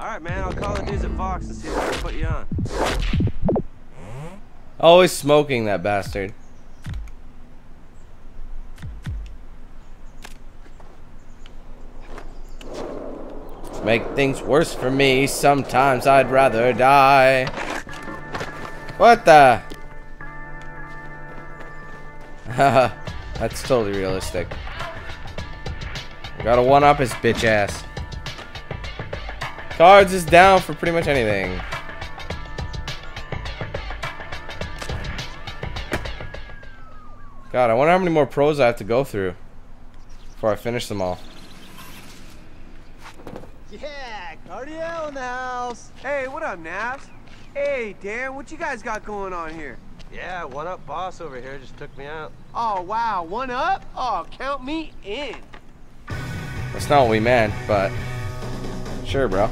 Alright, man, I'll call the dudes at Vox and see if I can put you on. Always smoking, that bastard. Make things worse for me, sometimes I'd rather die. What the? Haha, that's totally realistic. Gotta one up his bitch ass. Cards is down for pretty much anything. God, I wonder how many more pros I have to go through before I finish them all. Yeah, cardio in the house. Hey, what up, Navs? Hey, Dan, what you guys got going on here? Yeah, one up boss over here just took me out. Oh, wow, one up? Oh, count me in. That's not what we meant, but sure, bro.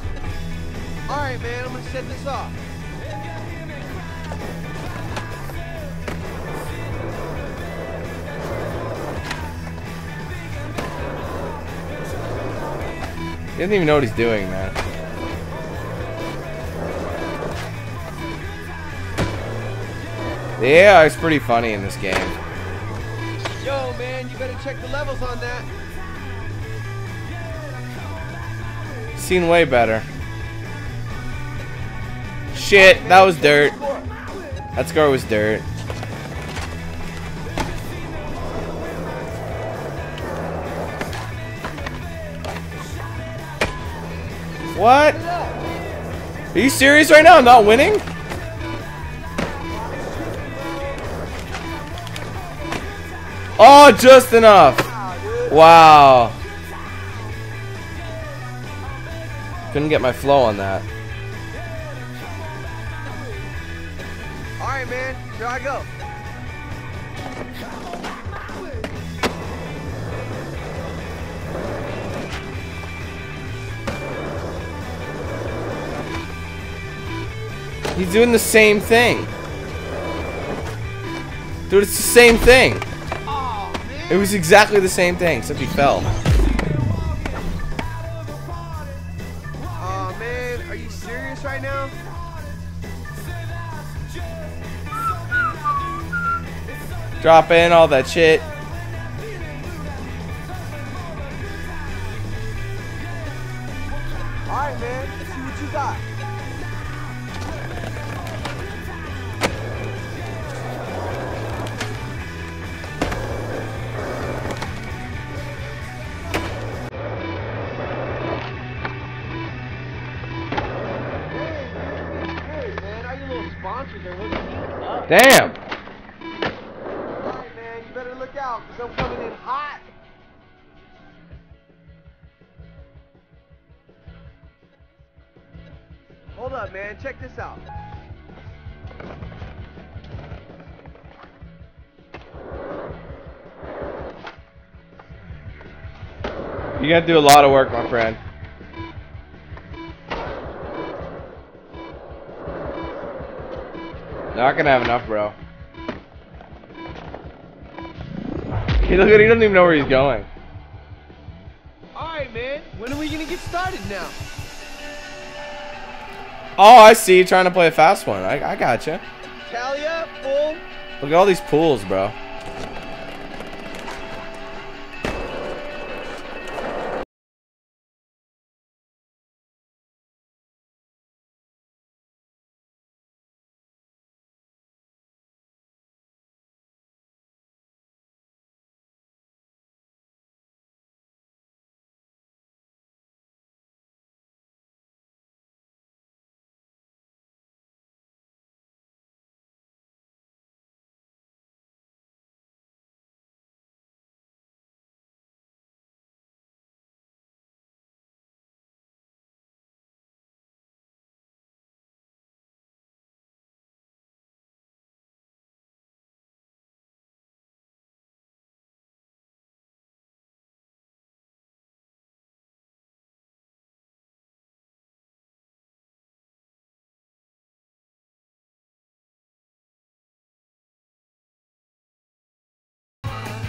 All right, man, I'm gonna set this off. He doesn't even know what he's doing, man. Yeah, it's pretty funny in this game. Yo, man, you better check the levels on that. Seen way better. Shit, that was dirt. That score was dirt. What? Are you serious right now? I'm not winning? Oh, just enough. Wow. Couldn't get my flow on that. Right, man, here I go. He's doing the same thing. Dude, it's the same thing. It was exactly the same thing, except he fell. Oh, man, are you serious right now? Drop in all that shit. All right, man, let's see what you got. Hey, Hold up, man. Check this out. You gotta do a lot of work, my friend. Not gonna have enough, bro. He look at he doesn't even know where he's going. All right, man. When are we gonna get started now? Oh, I see. Trying to play a fast one. I, I gotcha. Look at all these pools, bro.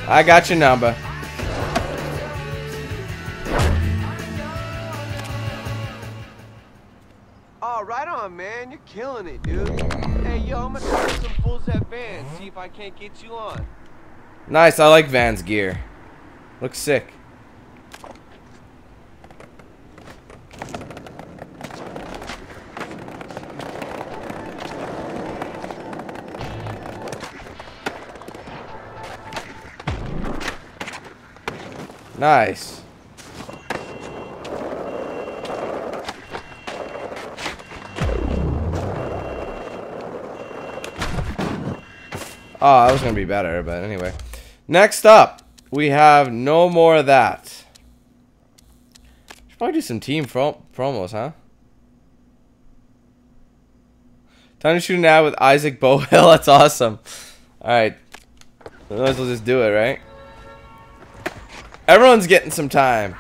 I got your number. Oh, on, man. You're killing it, dude. Hey, yo, I'm gonna start some full set van. See if I can't get you on. Nice, I like Vans gear. Looks sick. Nice. Oh, that was gonna be better, but anyway. Next up, we have no more of that. Should probably do some team pro promos, huh? Time to shoot an ad with Isaac Bohill. That's awesome. Alright. Otherwise, we'll just do it, right? Everyone's getting some time.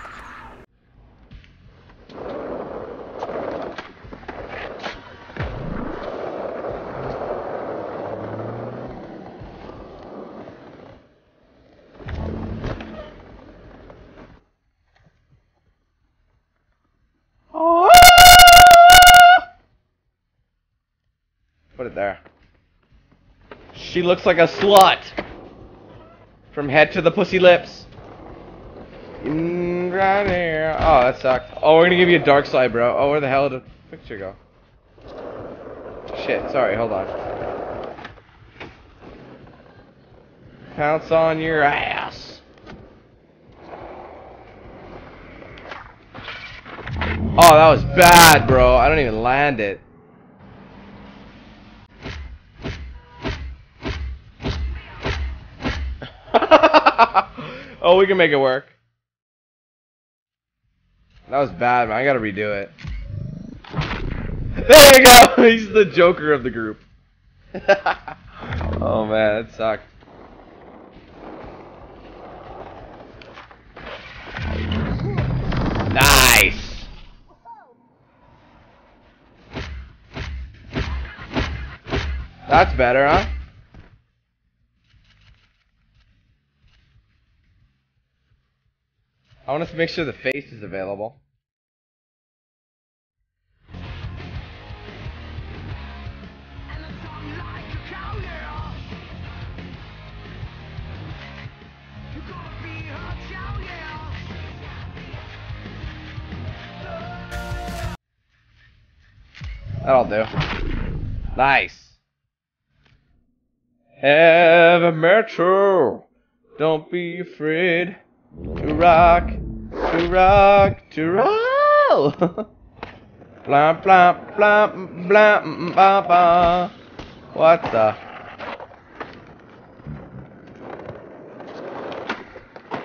Put it there. She looks like a slut. From head to the pussy lips. Right here. Oh, that sucked. Oh, we're gonna give you a dark side, bro. Oh, where the hell did the picture go? Shit, sorry, hold on. Pounce on your ass. Oh, that was bad, bro. I don't even land it. oh, we can make it work. That was bad, man. I gotta redo it. There you go! He's the joker of the group. oh man, that sucked. Nice! That's better, huh? I want to make sure the face is available. That'll do. Nice. Have a metal. Don't be afraid to rock, to rock, to roll. blah blah blah blah blah blah. What the?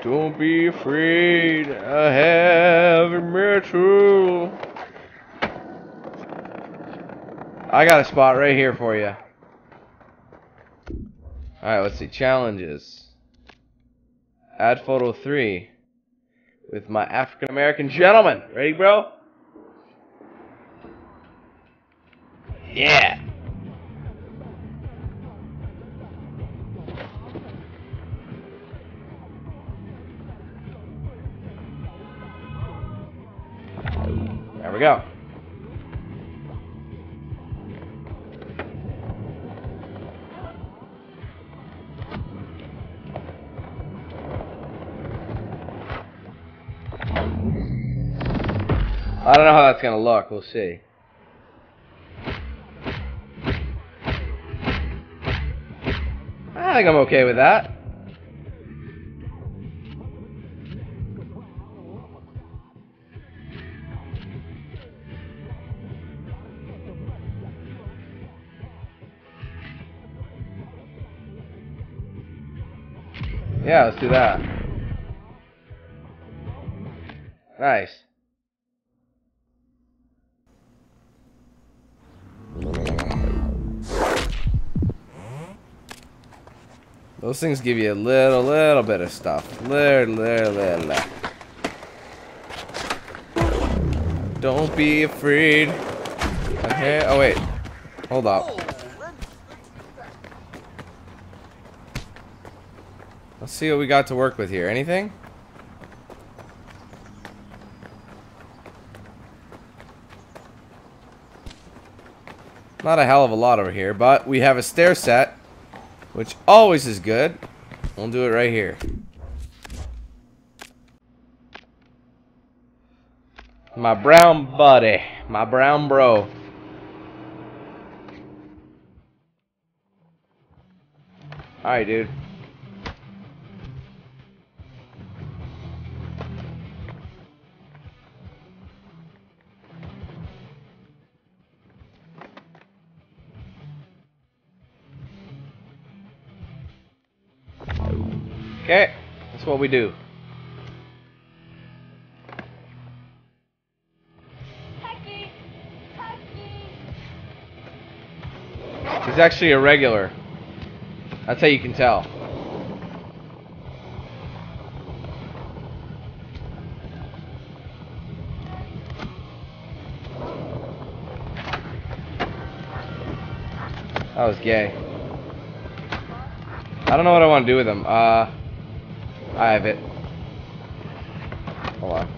Don't be afraid of heavy metal. I got a spot right here for you. Alright, let's see. Challenges. Add photo 3 with my African American gentleman. Ready, bro? Yeah. There we go. Don't know how that's gonna look. We'll see. I think I'm okay with that. Yeah, let's do that. Nice. Those things give you a little, little bit of stuff. Little, little, little. Don't be afraid. Okay. Oh wait. Hold up. Let's see what we got to work with here. Anything? Not a hell of a lot over here, but we have a stair set, which always is good. We'll do it right here. My brown buddy. My brown bro. Alright, dude. What we do. Tucky! Tucky! He's actually a regular. That's how you can tell. That was gay. I don't know what I want to do with him. Uh, I have it. Hold on.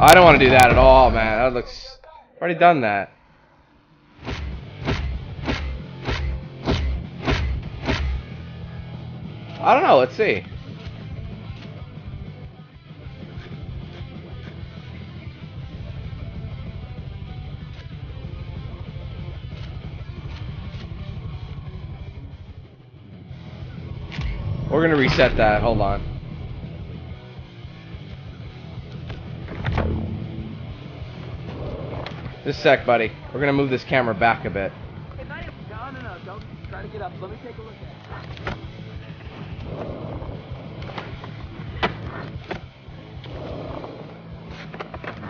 I don't want to do that at all, man. That looks. I've already done that. I don't know. Let's see. We're gonna reset that. Hold on. Just a sec, buddy. We're gonna move this camera back a bit. No, no, no, don't try to get up. Let me take a look at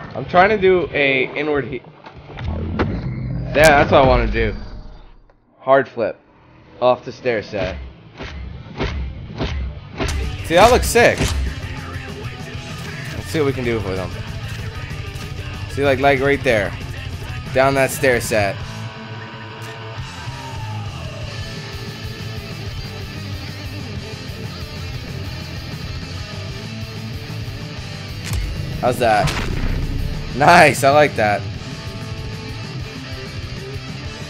it. I'm trying to do a inward he- Yeah, that's what I want to do. Hard flip. Off the stair set. See, that looks sick. Let's see what we can do with them. See, like, like right there. Down that stair set. How's that? Nice, I like that.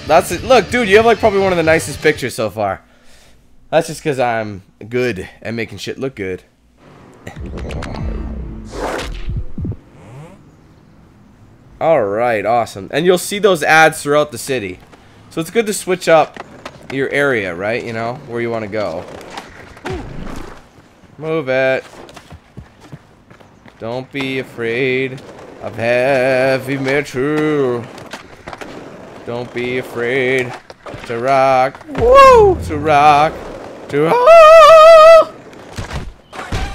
That's it. Look, dude, you have like probably one of the nicest pictures so far. That's just because I'm good at making shit look good. Alright, awesome. And you'll see those ads throughout the city. So it's good to switch up your area, right? You know, where you want to go. Move it. Don't be afraid of heavy metal. Don't be afraid to rock. Woo! To rock. To rock.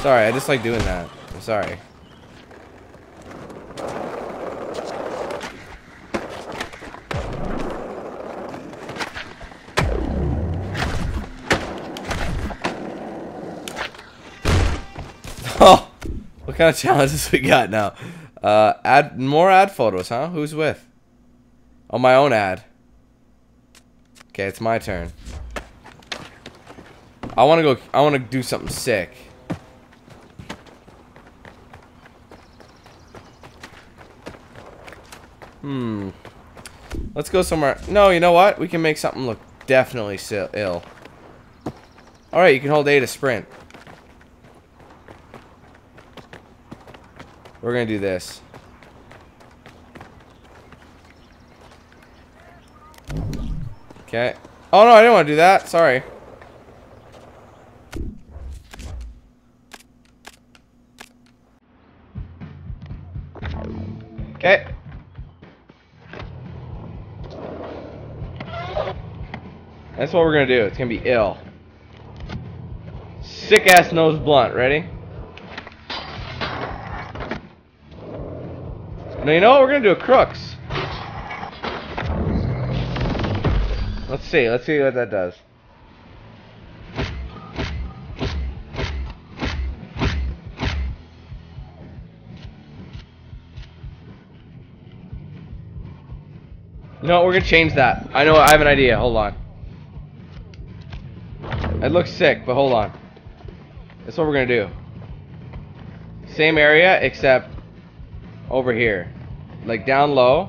Sorry, I just like doing that. I'm sorry. Oh, what kind of challenges we got now? Uh, add more ad photos, huh? Who's with? Oh, my own ad. Okay, it's my turn. I want to go. I want to do something sick. Hmm. Let's go somewhere. No, you know what? We can make something look definitely ill. All right, you can hold A to sprint. We're gonna do this. Okay. Oh no, I didn't want to do that. Sorry. Okay. That's what we're gonna do. It's gonna be ill. Sick ass nose blunt. Ready? No, you know what? We're gonna do a crooks. Let's see. Let's see what that does. What? We're gonna change that. I know. I have an idea. Hold on. It looks sick, but hold on. That's what we're gonna do. Same area, except over here. Like down low.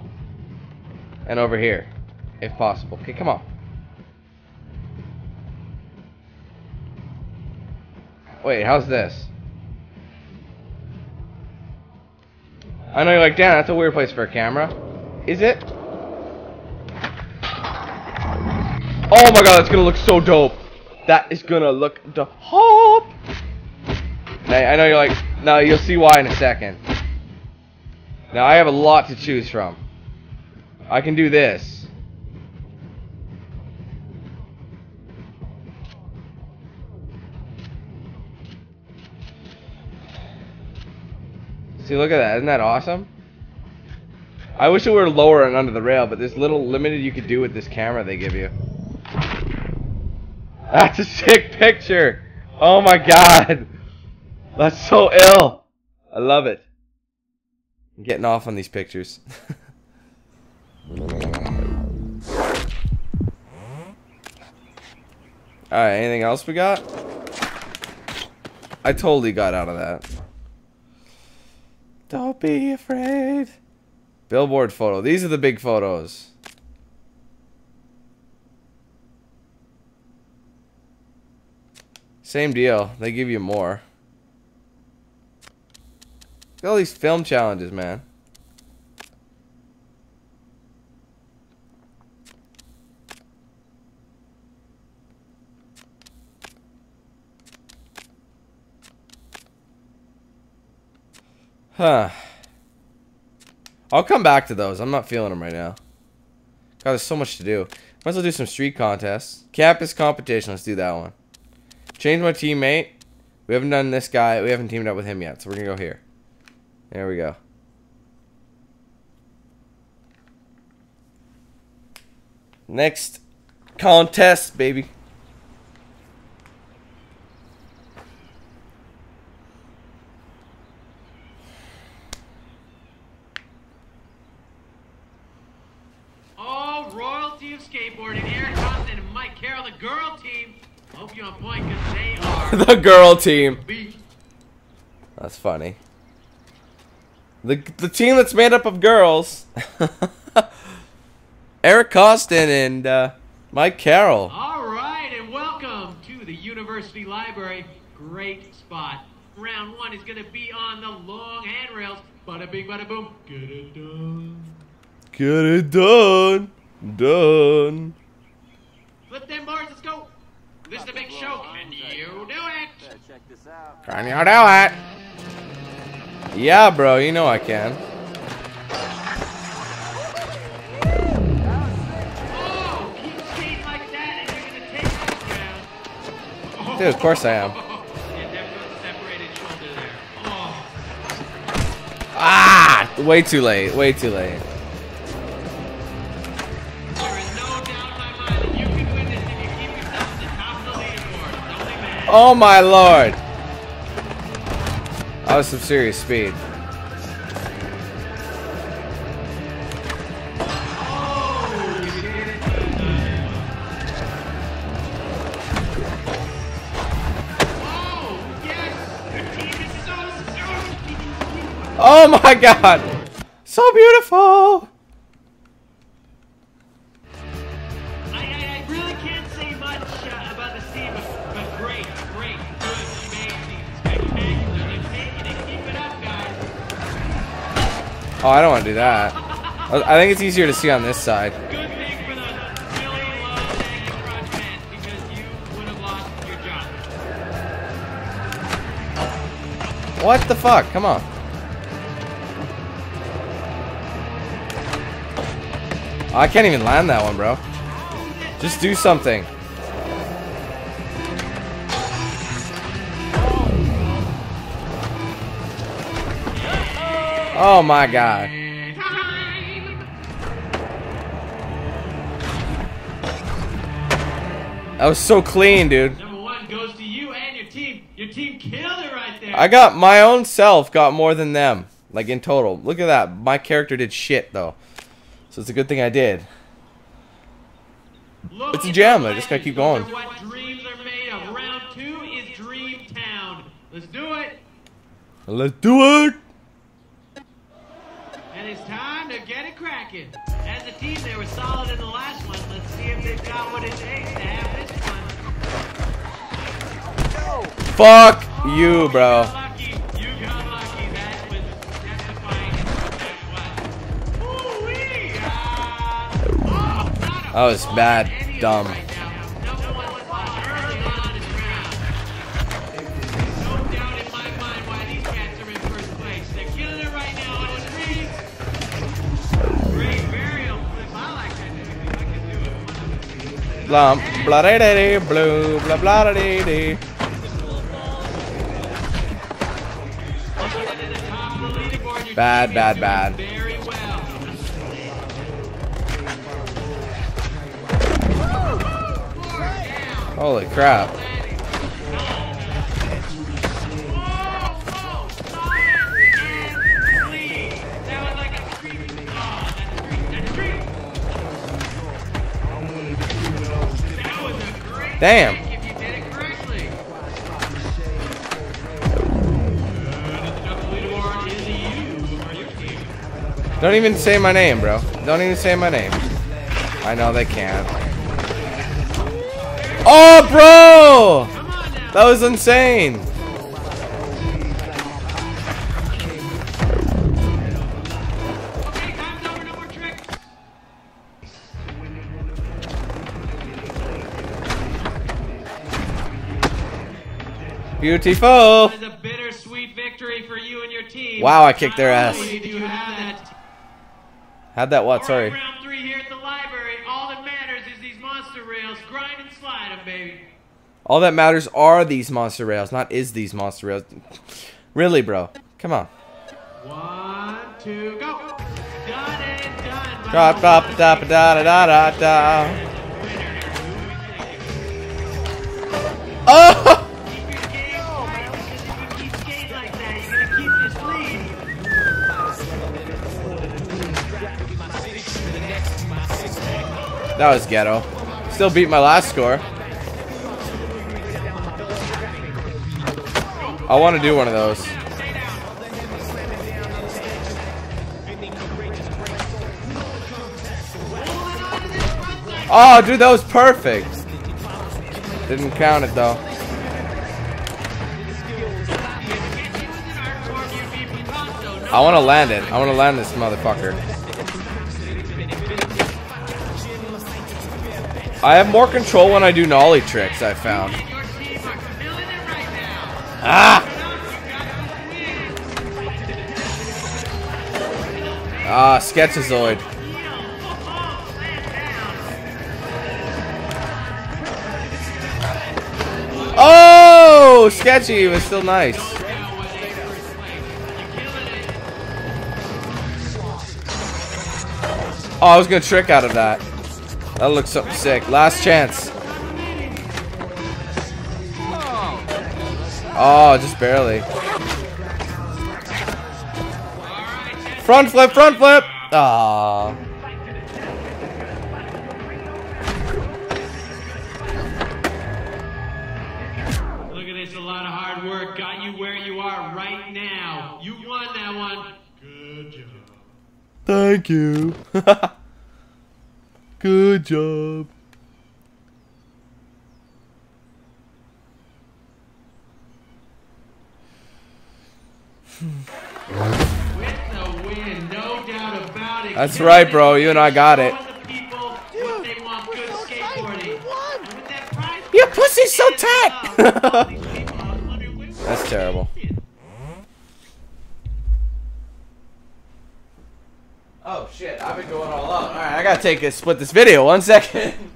and over here, if possible. Okay, come on. Wait, how's this? I know you're like, damn, that's a weird place for a camera. Is it? Oh my god, that's gonna look so dope. That is gonna look dope. Now, I know you're like, now you'll see why in a second. Now I have a lot to choose from. I can do this. See, look at that. Isn't that awesome? I wish it were lower and under the rail, but there's little limited you could do with this camera they give you. That's a sick picture. Oh my god. That's so ill. I love it. I'm getting off on these pictures. Alright, anything else we got? I totally got out of that. Don't be afraid. Billboard photo. These are the big photos. Same deal. They give you more. Look at all these film challenges, man. Huh. I'll come back to those. I'm not feeling them right now. God, there's so much to do. Might as well do some street contests. Campus competition. Let's do that one. Change my teammate. We haven't done this guy. We haven't teamed up with him yet, so we're going to go here. There we go. Next contest, baby. Oh, royalty of skateboarding, Eric Koston and Mike Carroll, the girl team. Hope you're on point because they are the girl team. That's funny. The the team that's made up of girls. Eric Koston and uh, Mike Carroll. All right, and welcome to the University Library. Great spot. Round one is going to be on the long handrails. Bada bing, bada boom. Get it done. Get it done. Done. Flip them bars, let's go. This is the big show. Can you do it? Check this out. Can you do it? Yeah, bro. You know I can. Keep skating like that and you're going to take this round. Dude, of course I am. And everyone's separated shoulder there. Oh. Ah! Way too late. Way too late. Oh my lord. That was some serious speed. Oh, my god! So beautiful! Oh, I don't want to do that. I think it's easier to see on this side. Good thing for the really low hanging front fans because you would have lost your job. What the fuck? Come on. I can't even land that one, bro. Just do something. Oh my god. That was so clean, dude. Number one goes to you and your team. Your team killed it right there. I got my own self got more than them. Like in total. Look at that. My character did shit though. So it's a good thing I did. Look It's a jam, I just gotta keep going. What dreams are made of. Round two is Dream Town. Let's do it. Let's do it. And it's time to get it cracking. As the team, they were solid in the last one. Let's see if they've got what it takes to have this one. Fuck you, oh, bro. got lucky. You lucky. That was testifying ah. oh, in Blah blah da da da blue blah blah da da da. Bad, bad, bad. Holy crap. Damn. If you did it correctly. Don't even say my name, bro. Don't even say my name. I know they can't. Oh, bro! Come on now. That was insane. Beautiful. It's a bittersweet victory for you and your team. Wow, I kicked their ass. only you have that Had that what? Sorry. right, round three here at the library. All that matters is these monster rails. Grind and slide them, baby. All that matters are these monster rails, not is these monster rails. Really, bro. Come on. One, two, go. Done and done. Drop, drop, da, da, da, da, da, da. Oh! That was ghetto. Still beat my last score. I want to do one of those. Oh, dude, that was perfect. Didn't count it though. I want to land it. I want to land this motherfucker. I have more control when I do nollie tricks, I found. Ah! Ah, Sketchazoid. Oh, sketchy, but still nice. Oh, I was gonna trick out of that. That looks so sick. Last chance. Oh, just barely. Front flip, front flip. Ah. Look at this, a lot of hard work got you where you are right now. You won that one. Good job. Thank you. Good job. With the win, no doubt about it. That's right, bro. You and I got it. Showing the people what they want, good skateboarding. And with that prize Your pussy's so tight. all these people, I was wondering, where- That's terrible. Oh shit, I've been going all out. Alright, I gotta take a split this video. One second.